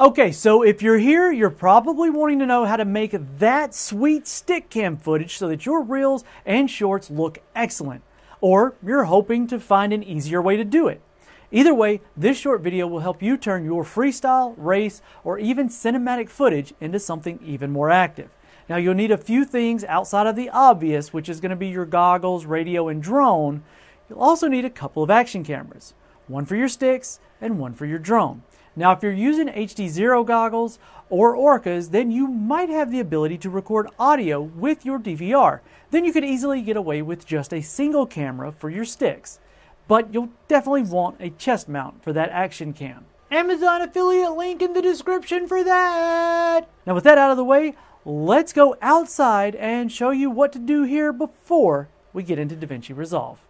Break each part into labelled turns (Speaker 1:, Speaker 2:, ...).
Speaker 1: Okay, so if you're here, you're probably wanting to know how to make that sweet stick cam footage so that your reels and shorts look excellent. Or you're hoping to find an easier way to do it. Either way, this short video will help you turn your freestyle, race, or even cinematic footage into something even more active. Now you'll need a few things outside of the obvious, which is going to be your goggles, radio, and drone. You'll also need a couple of action cameras, one for your sticks and one for your drone. Now, if you're using HDZero goggles or Orqas, then you might have the ability to record audio with your DVR. Then you could easily get away with just a single camera for your sticks. But you'll definitely want a chest mount for that action cam. Amazon affiliate link in the description for that. Now, with that out of the way, let's go outside and show you what to do here before we get into DaVinci Resolve.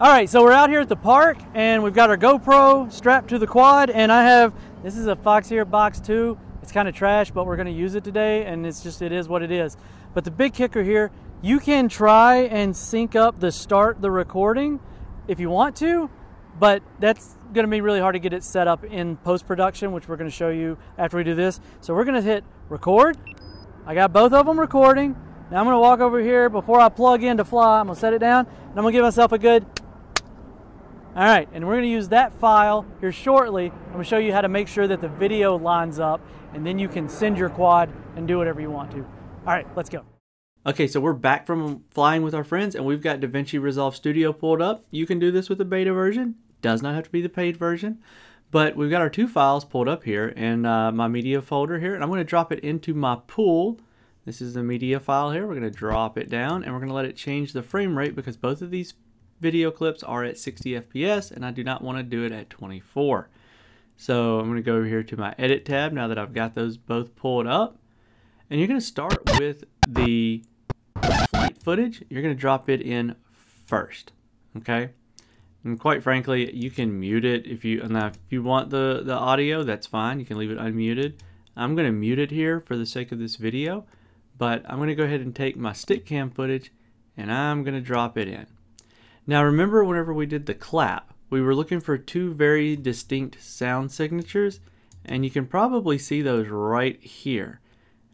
Speaker 1: All right, so we're out here at the park and we've got our GoPro strapped to the quad and I have, this is a Fox Foxeer Box 2. It's kind of trash, but we're gonna use it today and it's just, it is what it is. But the big kicker here, you can try and sync up the start the recording if you want to, but that's gonna be really hard to get it set up in post-production, which we're gonna show you after we do this. So we're gonna hit record. I got both of them recording. Now I'm gonna walk over here before I plug in to fly. I'm gonna set it down and I'm gonna give myself a good all right, and we're going to use that file here shortly. I'm going to show you how to make sure that the video lines up, and then you can send your quad and do whatever you want to. All right, let's go.
Speaker 2: Okay, so we're back from flying with our friends, and we've got DaVinci Resolve Studio pulled up. You can do this with the beta version. Does not have to be the paid version. But we've got our two files pulled up here in uh, my media folder here, and I'm going to drop it into my pool. This is the media file here. We're going to drop it down, and we're going to let it change the frame rate because both of these video clips are at 60 FPS and I do not want to do it at 24. So I'm going to go over here to my edit tab now that I've got those both pulled up. And you're going to start with the flight footage. You're going to drop it in first. Okay. And quite frankly, you can mute it if you now if you want the, the audio, that's fine. You can leave it unmuted. I'm going to mute it here for the sake of this video, but I'm going to go ahead and take my stick cam footage and I'm going to drop it in. Now remember whenever we did the clap, we were looking for two very distinct sound signatures and you can probably see those right here.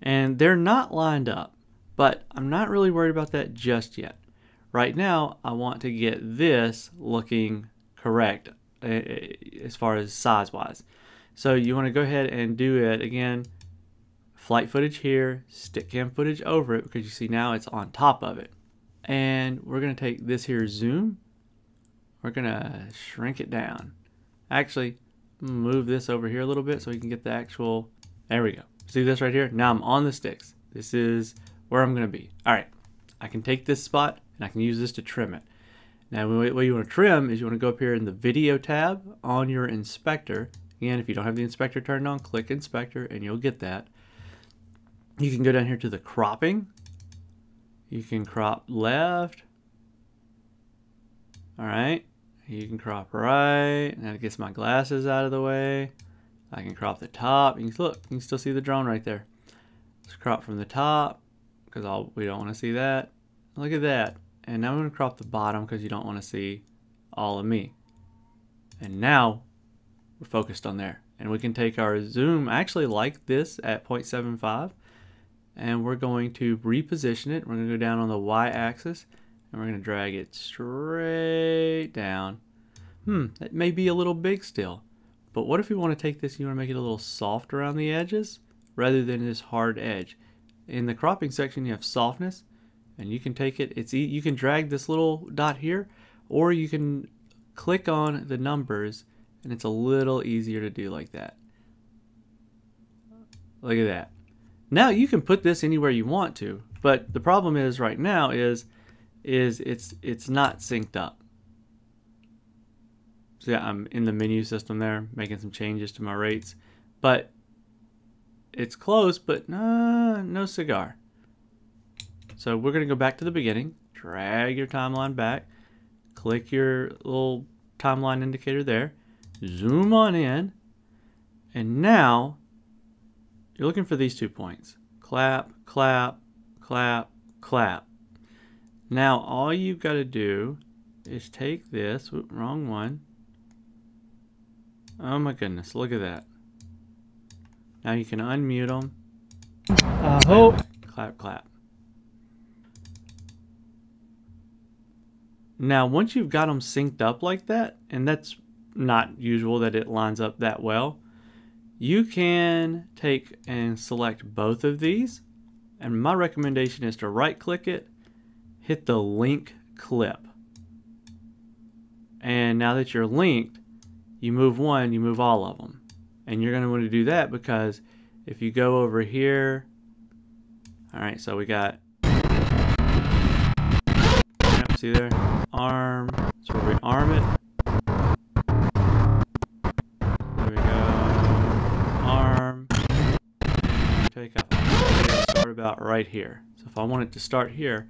Speaker 2: And they're not lined up, but I'm not really worried about that just yet. Right now, I want to get this looking correct uh, as far as size-wise. So you want to go ahead and do it again, flight footage here, stick cam footage over it because you see now it's on top of it and we're going to take this here zoom. We're going to shrink it down. Actually move this over here a little bit so we can get the actual there we go. See this right here? Now I'm on the sticks. This is where I'm going to be. All right I can take this spot and I can use this to trim it. Now what you want to trim is you want to go up here in the video tab on your inspector. Again if you don't have the inspector turned on click inspector and you'll get that. You can go down here to the cropping you can crop left. All right. You can crop right. And that gets my glasses out of the way. I can crop the top. You can look, you can still see the drone right there. Let's crop from the top because we don't want to see that. Look at that. And now I'm going to crop the bottom because you don't want to see all of me. And now we're focused on there. And we can take our zoom I actually like this at 0.75 and we're going to reposition it. We're going to go down on the y-axis and we're going to drag it straight down. Hmm, that may be a little big still. But what if you want to take this and you want to make it a little soft around the edges rather than this hard edge? In the cropping section you have softness and you can take it, it's you can drag this little dot here or you can click on the numbers and it's a little easier to do like that. Look at that. Now you can put this anywhere you want to, but the problem is right now is is it's it's not synced up. So yeah, I'm in the menu system there, making some changes to my rates, but it's close, but uh, no cigar. So we're gonna go back to the beginning, drag your timeline back, click your little timeline indicator there, zoom on in, and now you're looking for these two points. Clap, clap, clap, clap. Now all you've got to do is take this, wrong one. Oh my goodness, look at that. Now you can unmute them.
Speaker 1: I hope.
Speaker 2: Clap, clap. Now, once you've got them synced up like that, and that's not usual that it lines up that well, you can take and select both of these. And my recommendation is to right click it, hit the link clip. And now that you're linked, you move one, you move all of them. And you're going to want to do that because if you go over here, all right, so we got, see there, off, start about right here. So if I want it to start here,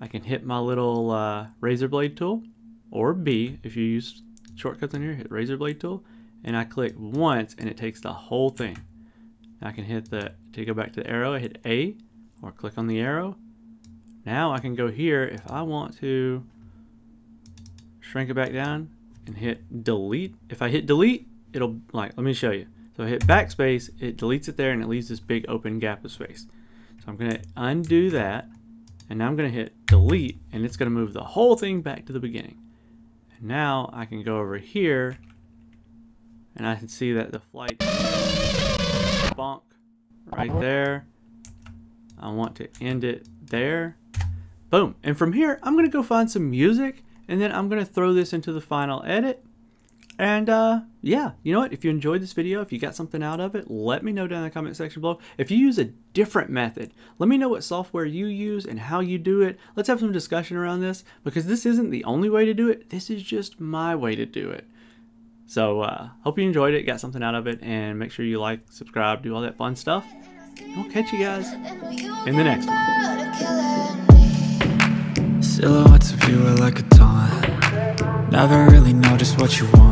Speaker 2: I can hit my little uh, razor blade tool, or B if you use shortcuts in here, hit razor blade tool, and I click once and it takes the whole thing. I can hit the, to go back to the arrow, I hit A, or click on the arrow. Now I can go here if I want to shrink it back down and hit delete. If I hit delete, it'll like, let me show you. So I hit backspace, it deletes it there and it leaves this big open gap of space. So I'm gonna undo that and now I'm gonna hit delete and it's gonna move the whole thing back to the beginning. And now I can go over here and I can see that the flight bonk right there. I want to end it there. Boom. And from here, I'm to go find some music and then I'm to throw this into the final edit. And uh, yeah, you know what? If you enjoyed this video, if you got something out of it, let me know down in the comment section below. If you use a different method, let me know what software you use and how you do it. Let's have some discussion around this because this isn't the only way to do it. This is just my way to do it. So uh, hope you enjoyed it, got something out of it, and make sure you like, subscribe, do all that fun stuff. I'll catch you guys in the next one.
Speaker 3: Silhouettes of you are like a taunt Never really know just what you want